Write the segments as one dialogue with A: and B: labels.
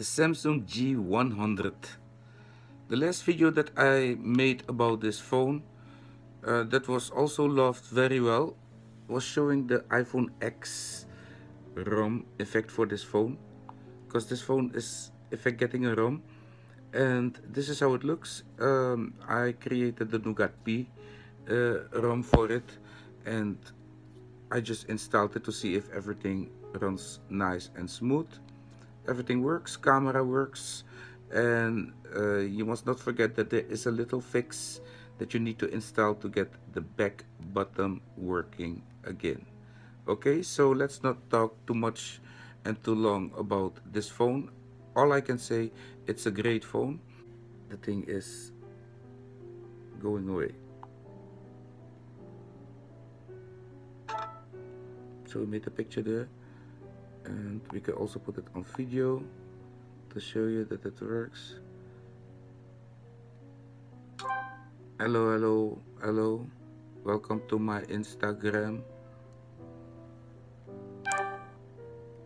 A: the Samsung J100 the last video that I made about this phone uh, that was also loved very well was showing the iPhone X ROM effect for this phone. Because this phone is in fact getting a ROM and this is how it looks. Um, I created the Nougat P uh, ROM for it and I just installed it to see if everything runs nice and smooth everything works camera works and uh, you must not forget that there is a little fix that you need to install to get the back button working again. Okay so let's not talk too much and too long about this phone. All I can say it's a great phone. The thing is going away. So we made a picture there and we can also put it on video to show you that it works. Hello hello hello. Welcome to my instagram.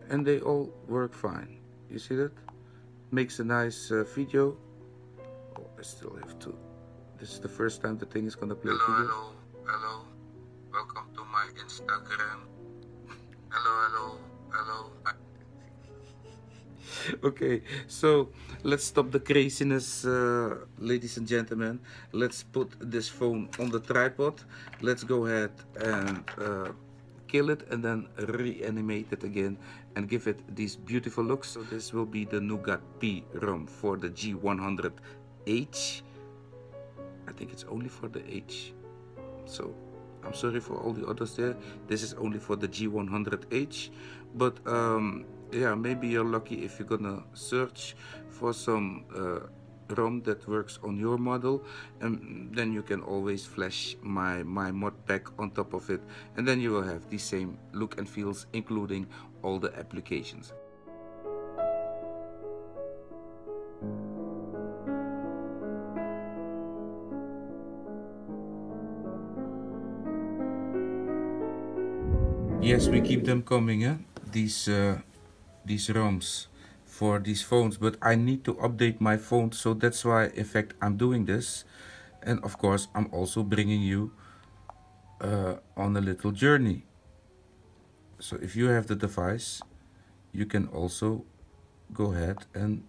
A: And they all work fine. You see that? Makes a nice uh, video. Oh, I still have to this is the first time the thing is gonna play hello, video. hello hello. Welcome to my instagram. Hello hello hello okay so let's stop the craziness uh, ladies and gentlemen. Let's put this phone on the tripod. Let's go ahead and uh, kill it and then reanimate it again and give it these beautiful looks. So this will be the Nougat P ROM for the J100H I think it's only for the H. So I'm sorry for all the others there. This is only for the J100H but um, yeah maybe you're lucky if you're gonna search for some uh, ROM that works on your model and then you can always flash my my mod pack on top of it and then you will have the same look and feels including all the applications yes we keep them coming eh? these uh, these ROMs for these phones but I need to update my phone so that's why in fact I'm doing this. And of course I'm also bringing you uh, on a little journey. So if you have the device you can also go ahead and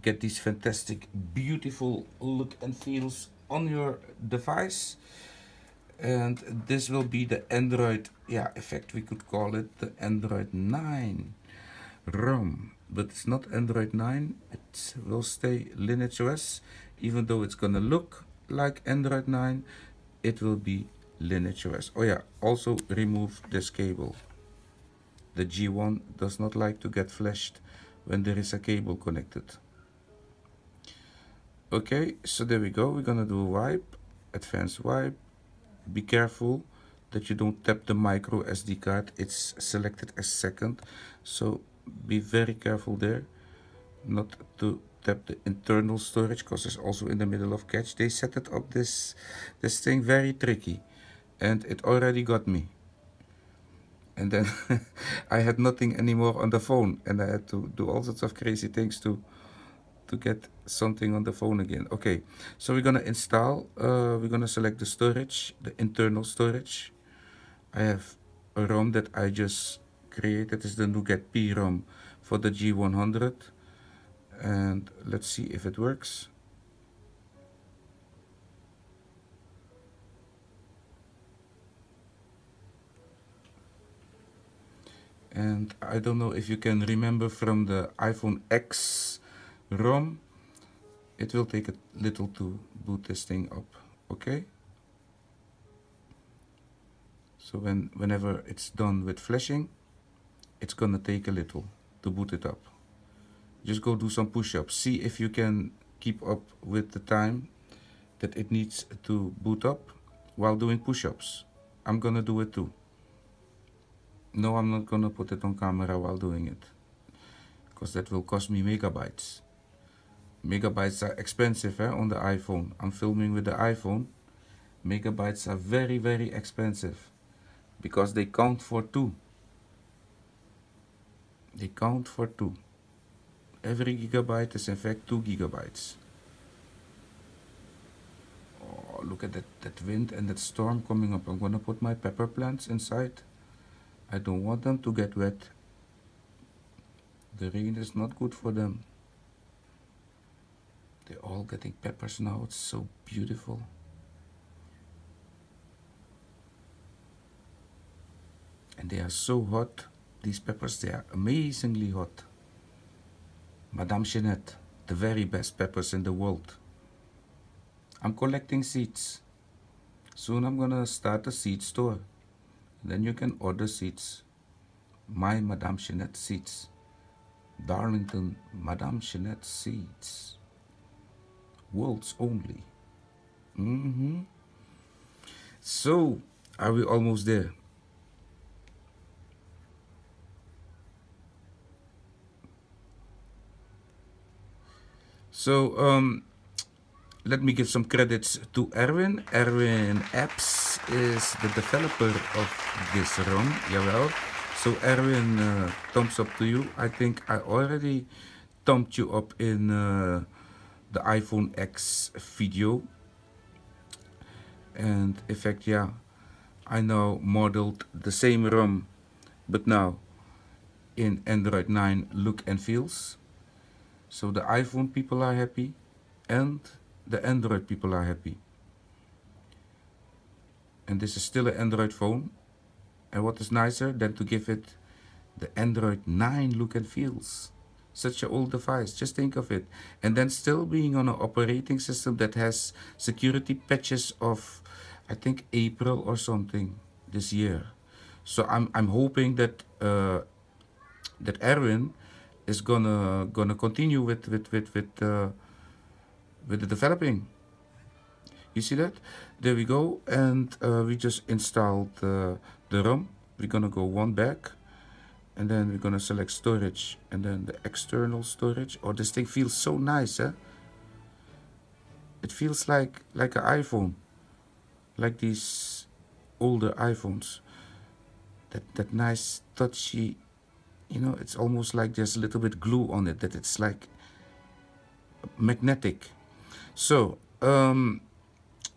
A: get these fantastic beautiful look and feels on your device and this will be the Android yeah effect. We could call it the Android 9 ROM. But it's not Android 9 it will stay Lineage OS even though it's gonna look like Android 9 it will be Lineage OS oh yeah. Also remove this cable. The J1 does not like to get flashed when there is a cable connected. Okay so there we go. We're gonna do wipe advanced wipe be careful that you don't tap the micro SD card. It's selected as second. So be very careful there not to tap the internal storage because it's also in the middle of catch they set it up this this thing very tricky and it already got me. And then I had nothing anymore on the phone and I had to do all sorts of crazy things to to get something on the phone again. Okay so we're gonna install uh, we're gonna select the storage the internal storage. I have a ROM that I just created. Is the Nougat P ROM for the J100 and let's see if it works. And I don't know if you can remember from the iPhone X ROM it will take a little to boot this thing up okay? So when whenever it's done with flashing it's gonna take a little to boot it up. Just go do some push-ups. See if you can keep up with the time that it needs to boot up while doing push-ups. I'm gonna do it too. No I'm not gonna put it on camera while doing it because that will cost me megabytes megabytes are expensive eh, on the iPhone I'm filming with the iPhone megabytes are very very expensive because they count for two they count for two Every gigabyte is in fact 2 gigabytes. Oh, look at that, that wind and that storm coming up. I'm gonna put my pepper plants inside. I don't want them to get wet. The rain is not good for them. They're all getting peppers now. It's so beautiful. And they are so hot. These peppers, they are amazingly hot. Madame Jeanette, the very best peppers in the world. I'm collecting seeds. Soon I'm gonna start a seed store. Then you can order seeds. My Madame Jeanette seeds. Darlington Madame Jeanette seeds. Worlds only. Mm-hmm. So, are we almost there? So um, let me give some credits to Erwin. Erwin Abs is the developer of this ROM. Jawel. So Erwin, uh, thumbs up to you. I think I already thumbed you up in uh, the iPhone X video. And in fact, yeah, I now modeled the same ROM, but now in Android 9 look and feels. So the iPhone people are happy and the Android people are happy. And this is still an Android phone. And what is nicer than to give it the Android 9 look and feels. Such an old device, just think of it. And then still being on an operating system that has security patches of, I think, April or something this year. So I'm, I'm hoping that, uh, that Erwin is gonna gonna continue with with with with uh, with the developing. You see that? There we go, and uh, we just installed uh, the ROM. We're gonna go one back, and then we're gonna select storage, and then the external storage. Oh, this thing feels so nice, eh? It feels like like an iPhone, like these older iPhones. That that nice touchy you know it's almost like there's a little bit glue on it that it's like magnetic so um,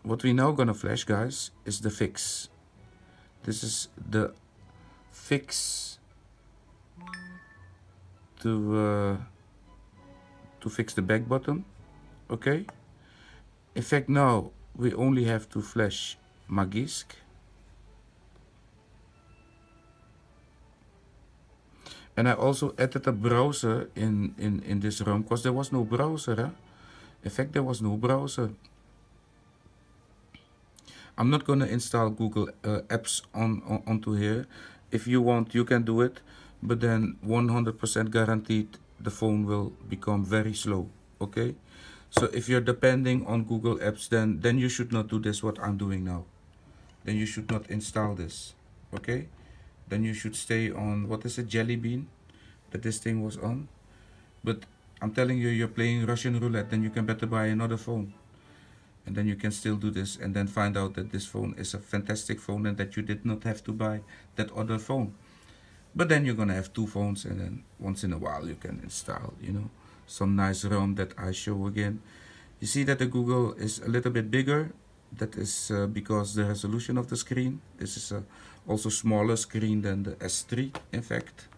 A: what we now gonna flash guys is the fix this is the fix to uh, to fix the back button okay in fact now we only have to flash Magisk And I also added a browser in, in, in this ROM because there was no browser. Huh? In fact, there was no browser. I'm not going to install Google uh, apps on, on onto here. If you want, you can do it. But then 100% guaranteed the phone will become very slow. Okay? So if you're depending on Google apps, then, then you should not do this what I'm doing now. Then you should not install this. Okay? then you should stay on what is it jelly bean that this thing was on but i'm telling you you're playing russian roulette then you can better buy another phone and then you can still do this and then find out that this phone is a fantastic phone and that you did not have to buy that other phone but then you're gonna have two phones and then once in a while you can install you know some nice ROM that I show again. You see that the Google is a little bit bigger. That is uh, because the resolution of the screen. This is a also smaller screen than the S3 in fact.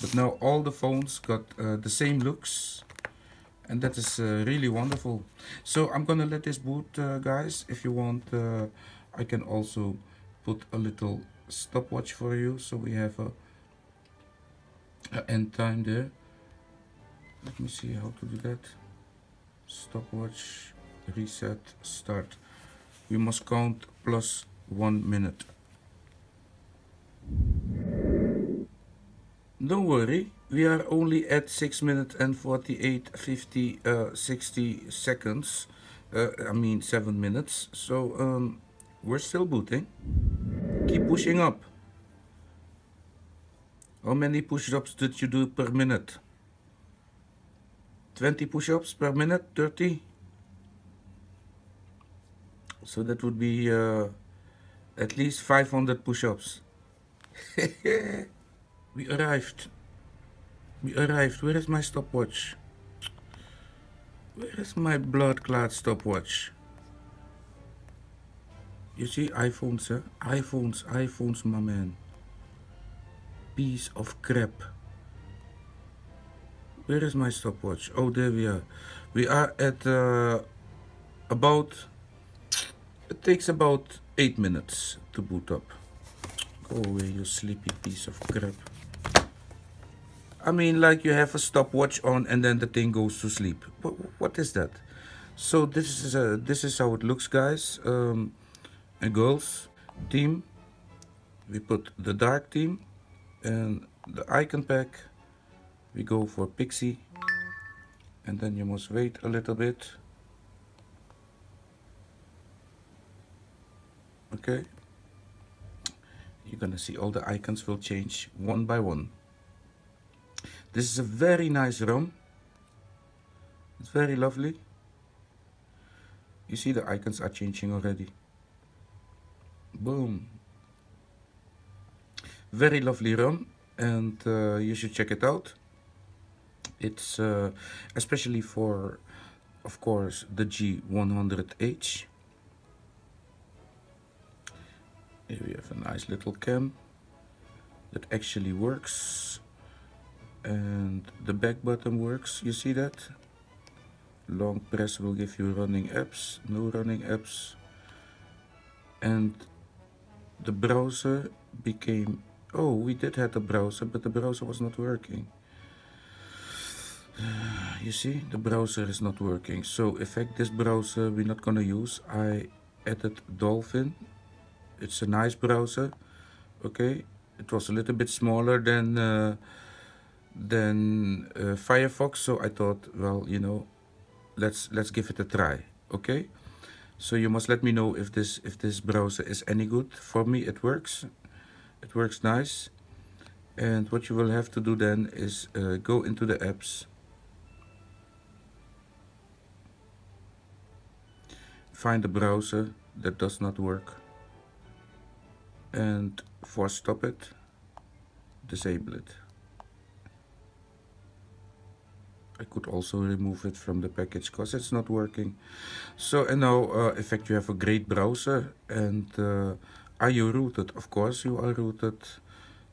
A: But now all the phones got uh, the same looks and that is uh, really wonderful. So I'm gonna let this boot uh, guys. If you want uh, I can also put a little stopwatch for you so we have a, a end time there let me see how to do that stopwatch reset start we must count plus one minute. Don't worry, we are only at 6 minutes and 48, 50, uh, 60 seconds. Uh, I mean 7 minutes. So um, we're still booting. Keep pushing up. How many push-ups did you do per minute? 20 push-ups per minute? 30? So that would be... Uh, at least 500 push-ups. we arrived. We arrived. Where is my stopwatch? Where is my blood clot stopwatch? You see iPhones, huh? iPhones, iPhones, my man. Piece of crap. Where is my stopwatch? Oh, there we are. We are at uh, about, it takes about 8 minutes to boot up. Go away, you sleepy piece of crap. I mean, like you have a stopwatch on and then the thing goes to sleep. What, what is that? So this is a, this is how it looks, guys um, and girls. Team. We put the dark team and the icon pack. We go for Pixie, and then you must wait a little bit. Okay. You're gonna see all the icons will change one by one. This is a very nice ROM. It's very lovely. You see the icons are changing already. Boom. Very lovely ROM and uh, you should check it out. It's uh, especially for, of course, the J100H. Here we have a nice little cam that actually works and the back button works you see that long press will give you running apps no running apps and the browser became oh we did have a browser but the browser was not working. You see the browser is not working. So effect this browser we're not gonna use. I added Dolphin. It's a nice browser okay? It was a little bit smaller than uh, than uh, Firefox so I thought well you know let's let's give it a try okay so you must let me know if this if this browser is any good for me. It works. It works nice. And what you will have to do then is uh, go into the apps. Find a browser that does not work. And for stop it disable it I could also remove it from the package because it's not working. So and now uh, in fact you have a great browser and uh, are you rooted? Of course you are rooted.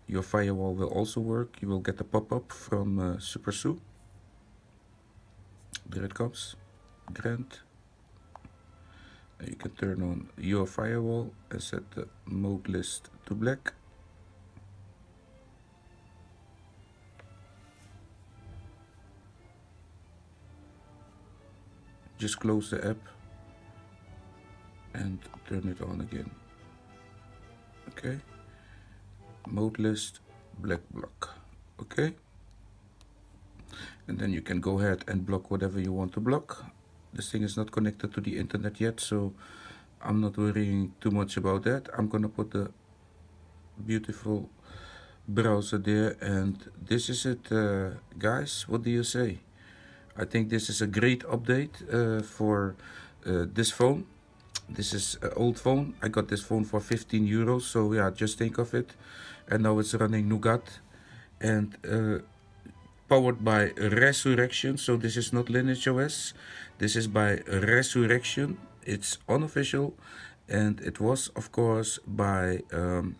A: Your firewall will also work. You will get a pop-up from uh, SuperSU. There it comes. Grant. And you can turn on your firewall and set the mode list to black. Just close the app and turn it on again. Okay. Mode list black block. Okay. And then you can go ahead and block whatever you want to block. This thing is not connected to the internet yet so I'm not worrying too much about that. I'm gonna put the beautiful browser there and this is it uh, guys. What do you say I think this is a great update uh, for uh, this phone. This is an old phone. I got this phone for 15 euros. So yeah, just think of it. And now it's running Nougat and uh, powered by Resurrection. So this is not Lineage OS. This is by Resurrection. It's unofficial. And it was, of course, by um,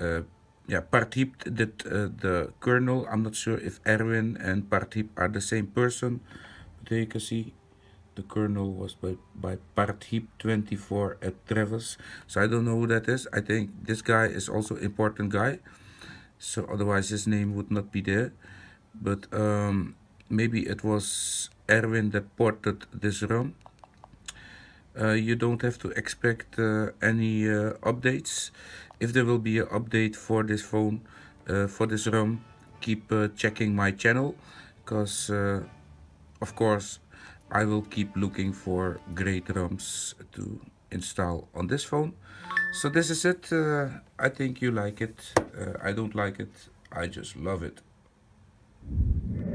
A: uh, yeah, Partip did uh, the kernel. I'm not sure if Erwin and Partip are the same person. But you can see the kernel was by, by Partip24 at Travis. So I don't know who that is. I think this guy is also important guy. So otherwise his name would not be there. But um, maybe it was Erwin that ported this ROM. Uh, you don't have to expect uh, any uh, updates if there will be an update for this phone uh, for this ROM keep uh, checking my channel because uh, of course I will keep looking for great ROMs to install on this phone. So this is it. Uh, I think you like it. Uh, I don't like it. I just love it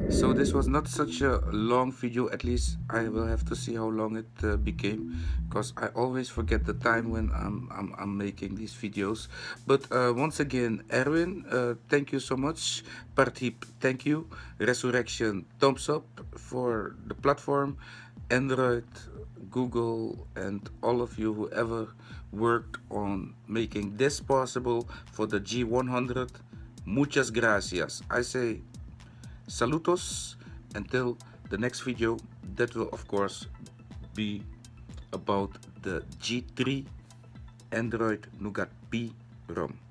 A: so this was not such a long video. At least I will have to see how long it uh, became because I always forget the time when I'm, I'm, I'm making these videos. But uh, once again Erwin uh, thank you so much. Partip thank you. Resurrection thumbs up for the platform Android Google and all of you who ever worked on making this possible for the J100 muchas gracias. I say Salutos until the next video that will of course be about the G3 Android Nougat P ROM.